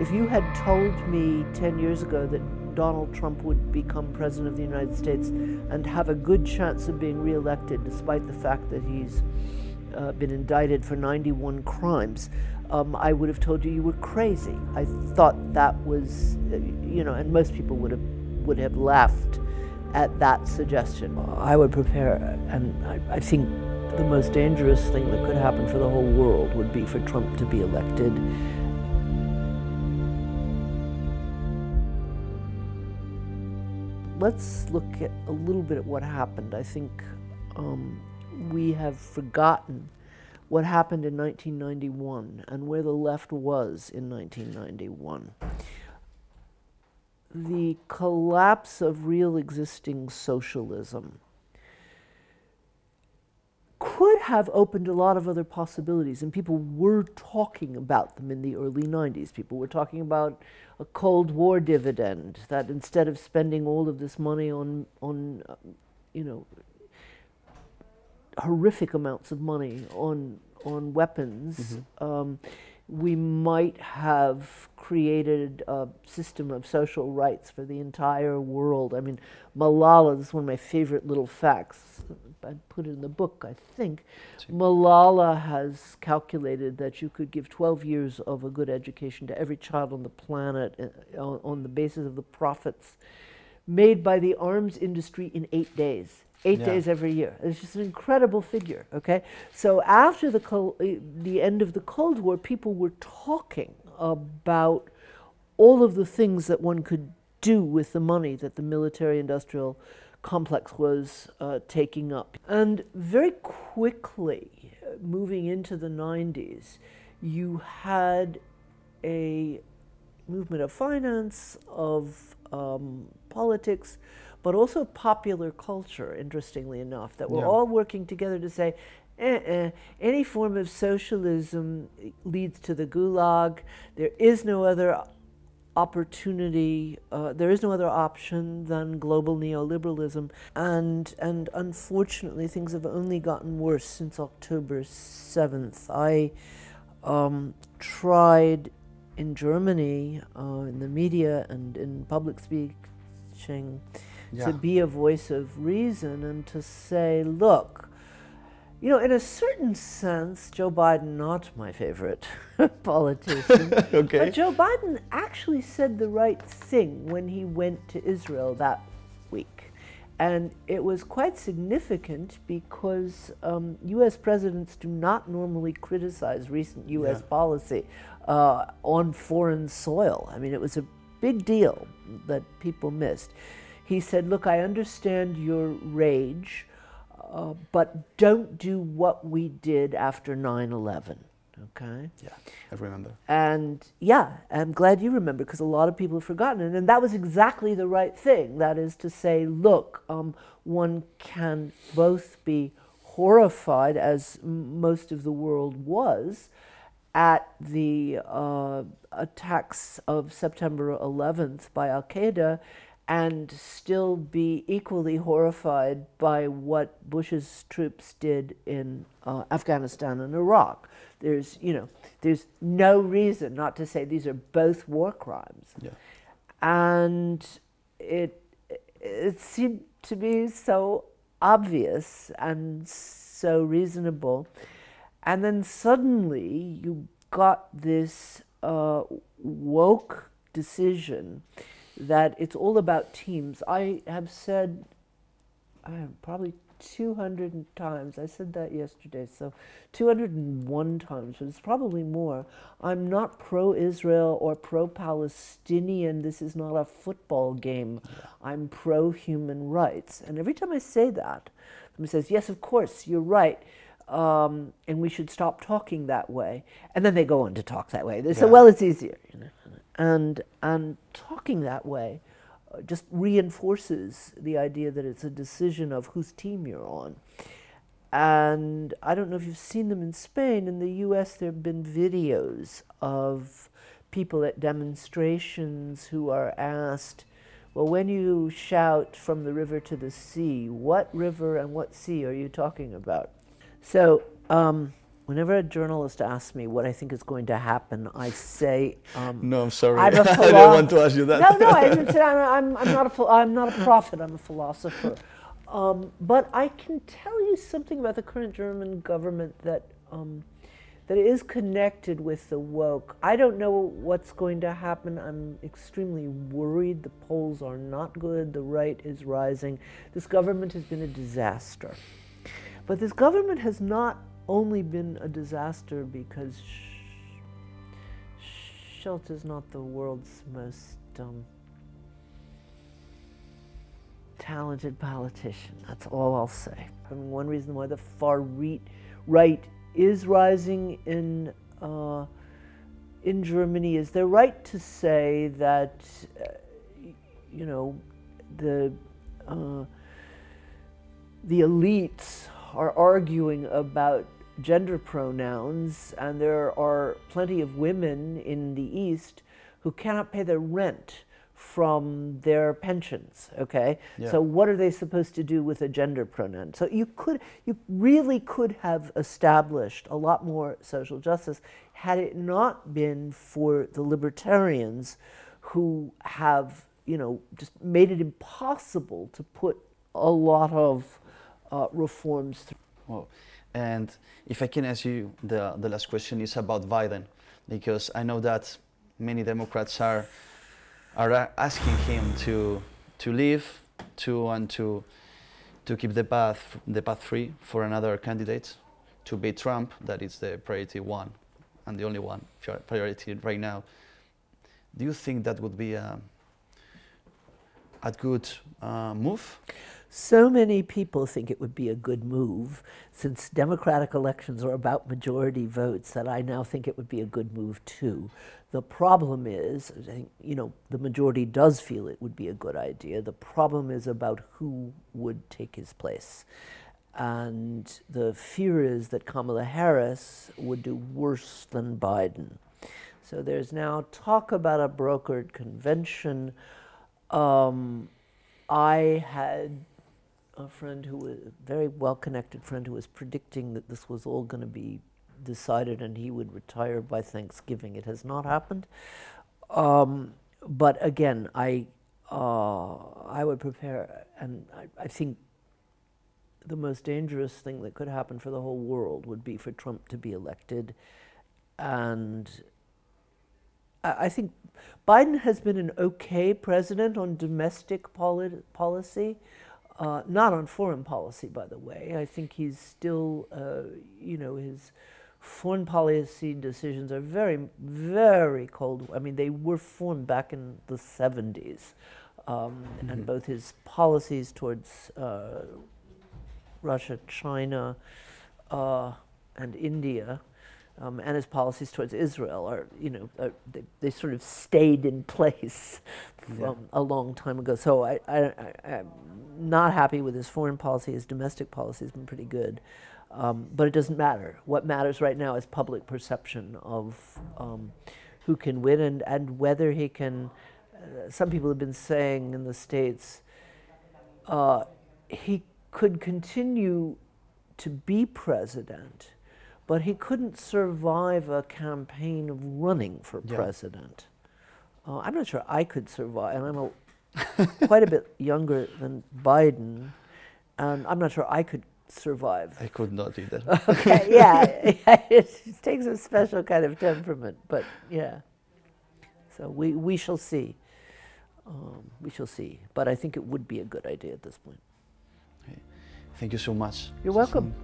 If you had told me 10 years ago that Donald Trump would become president of the United States and have a good chance of being reelected, despite the fact that he's uh, been indicted for 91 crimes, um, I would have told you you were crazy. I thought that was, uh, you know, and most people would have would have laughed at that suggestion. I would prepare, and I, I think the most dangerous thing that could happen for the whole world would be for Trump to be elected. Let's look at a little bit at what happened. I think um, we have forgotten what happened in 1991 and where the left was in 1991. The collapse of real existing socialism could have opened a lot of other possibilities, and people were talking about them in the early 90s. People were talking about a Cold War dividend, that instead of spending all of this money on, on uh, you know, horrific amounts of money on, on weapons, mm-hmm. um, we might have created a system of social rights for the entire world. I mean, Malala, this is one of my favorite little facts. I put it in the book, I think. Malala has calculated that you could give 12 years of a good education to every child on the planet uh, on, on the basis of the profits made by the arms industry in eight days eight yeah. days every year. It's just an incredible figure. Okay, so after the Col- uh, the end of the Cold War, people were talking about all of the things that one could do with the money that the military-industrial complex was uh, taking up, and very quickly, uh, moving into the 90s, you had a movement of finance, of um, politics, but also popular culture, interestingly enough, that we're yeah. all working together to say, eh, eh, any form of socialism leads to the gulag. There is no other opportunity, uh, there is no other option than global neoliberalism. And, and unfortunately, things have only gotten worse since October 7th. I um, tried in Germany, uh, in the media and in public speaking, yeah. to be a voice of reason and to say, look, you know, in a certain sense, Joe Biden, not my favorite politician, okay. but Joe Biden actually said the right thing when he went to Israel that week. And it was quite significant because um, US presidents do not normally criticize recent US yeah. policy uh, on foreign soil. I mean, it was a big deal that people missed. He said, Look, I understand your rage, uh, but don't do what we did after 9 11. Okay? Yeah, I remember. And yeah, I'm glad you remember because a lot of people have forgotten it. And that was exactly the right thing. That is to say, look, um, one can both be horrified, as most of the world was, at the uh, attacks of September 11th by Al Qaeda and still be equally horrified by what Bush's troops did in uh, Afghanistan and Iraq. There's, you know, there's no reason not to say these are both war crimes. Yeah. And it, it seemed to be so obvious and so reasonable. And then suddenly you got this uh, woke decision that it's all about teams. I have said, I probably 200 times, I said that yesterday, so 201 times, but it's probably more. I'm not pro Israel or pro Palestinian. This is not a football game. I'm pro human rights. And every time I say that, somebody says, Yes, of course, you're right. Um, and we should stop talking that way. And then they go on to talk that way. They say. Well, it's easier. And, and talking that way uh, just reinforces the idea that it's a decision of whose team you're on. And I don't know if you've seen them in Spain. In the US, there have been videos of people at demonstrations who are asked, well, when you shout from the river to the sea, what river and what sea are you talking about? So, um, Whenever a journalist asks me what I think is going to happen, I say, um, "No, I'm sorry. I'm a I don't want to ask you that." No, no, I didn't say I'm, I'm, I'm not a I'm not a prophet. I'm a philosopher. Um, but I can tell you something about the current German government that um, that is connected with the woke. I don't know what's going to happen. I'm extremely worried. The polls are not good. The right is rising. This government has been a disaster. But this government has not only been a disaster because Scholz is not the world's most um, talented politician. That's all I'll say. I mean, one reason why the far right is rising in uh, in Germany is they're right to say that uh, you know the uh, the elites are arguing about gender pronouns, and there are plenty of women in the East who cannot pay their rent from their pensions okay yeah. so what are they supposed to do with a gender pronoun so you could you really could have established a lot more social justice had it not been for the libertarians who have you know just made it impossible to put a lot of uh, reforms well, and if I can ask you, the, the last question is about Biden, because I know that many Democrats are, are asking him to, to leave, to and to, to keep the path, the path free for another candidate, to beat Trump, that is the priority one and the only one priority right now. Do you think that would be a, a good uh, move? So many people think it would be a good move, since Democratic elections are about majority votes, that I now think it would be a good move too. The problem is, you know, the majority does feel it would be a good idea. The problem is about who would take his place. And the fear is that Kamala Harris would do worse than Biden. So there's now talk about a brokered convention. Um, I had a friend who was a very well connected friend who was predicting that this was all going to be decided and he would retire by Thanksgiving. It has not happened. Um, but again, I uh, I would prepare, and I, I, think the most dangerous thing that could happen for the whole world would be for Trump to be elected, and I, think Biden has been an okay president on domestic poli- policy. Uh, not on foreign policy, by the way. I think he's still, uh, you know, his foreign policy decisions are very, very cold. I mean, they were formed back in the 70s. Um, mm-hmm. And both his policies towards uh, Russia, China, uh, and India um, and his policies towards Israel are, you know, are, they, they, sort of stayed in place from yeah. a long time ago. So I, I, am not happy with his foreign policy. His domestic policy has been pretty good. Um, but it doesn't matter. What matters right now is public perception of um, who can win and, and whether he can. Uh, some people have been saying in the States uh, he could continue to be president but he couldn't survive a campaign of running for yeah. president. Uh, I'm not sure I could survive, and I'm a, quite a bit younger than Biden, and I'm not sure I could survive. I could not either. okay, yeah, it takes a special kind of temperament, but yeah. So we, we shall see. Um, we shall see. But I think it would be a good idea at this point. Thank you so much. You're welcome.